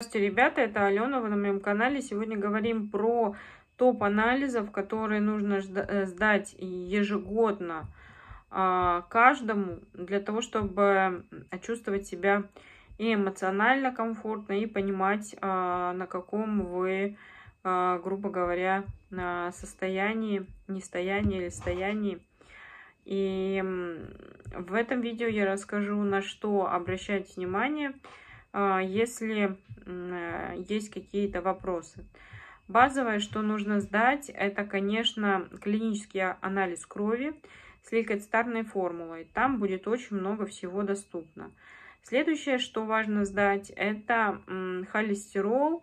Здравствуйте, ребята, это Алена, вы на моем канале. Сегодня говорим про топ анализов, которые нужно э, сдать ежегодно а, каждому, для того, чтобы чувствовать себя и эмоционально комфортно, и понимать, а, на каком вы, а, грубо говоря, состоянии, не состоянии или состоянии. И в этом видео я расскажу, на что обращать внимание, если Э, есть какие-то вопросы. Базовое, что нужно сдать, это, конечно, клинический анализ крови с лейкоцитарной формулой. Там будет очень много всего доступно. Следующее, что важно сдать, это холестерол,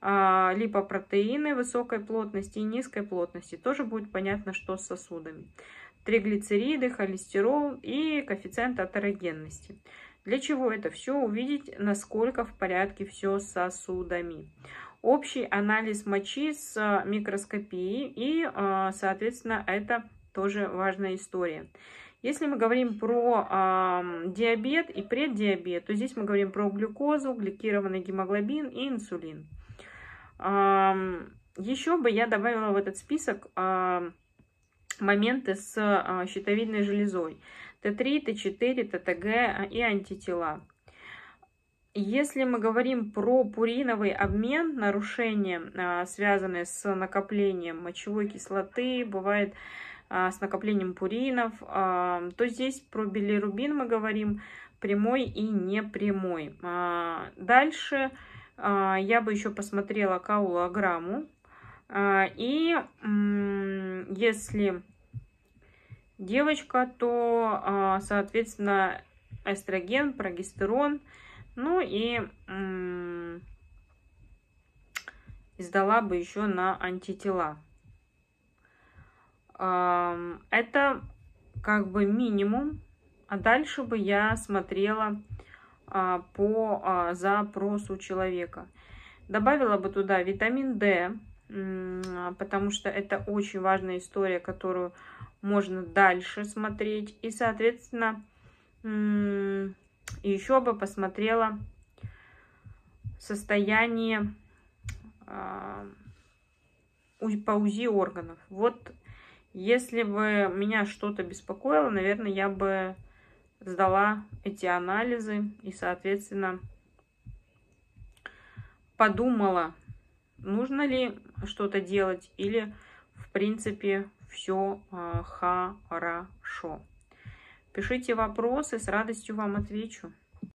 а, липопротеины высокой плотности и низкой плотности. Тоже будет понятно, что с сосудами. Триглицериды, холестерол и коэффициент атерогенности. Для чего это все? Увидеть, насколько в порядке все с сосудами. Общий анализ мочи с а, микроскопией и, а, соответственно, это тоже важная история. Если мы говорим про э, диабет и преддиабет, то здесь мы говорим про глюкозу, гликированный гемоглобин и инсулин. Э, еще бы я добавила в этот список моменты с э, щитовидной железой. Т3, Т4, ТТГ и антитела. Если мы говорим про пуриновый обмен, нарушения, а, связанные с накоплением мочевой кислоты, бывает а, с накоплением пуринов, а, то здесь про билирубин мы говорим прямой и непрямой. Дальше я бы еще посмотрела каулограмму. И если девочка, то, а, соответственно, эстроген, прогестерон, ну и издала бы еще на антитела. Это как бы минимум, а дальше бы я смотрела а, по а, запросу человека. Добавила бы туда витамин D, потому что это очень важная история, которую можно дальше смотреть. И, соответственно, еще бы посмотрела состояние а, по УЗИ органов. Вот если бы меня что-то беспокоило, наверное, я бы сдала эти анализы и, соответственно, подумала, нужно ли что-то делать или, в принципе, все а, хорошо. Пишите вопросы, с радостью вам отвечу.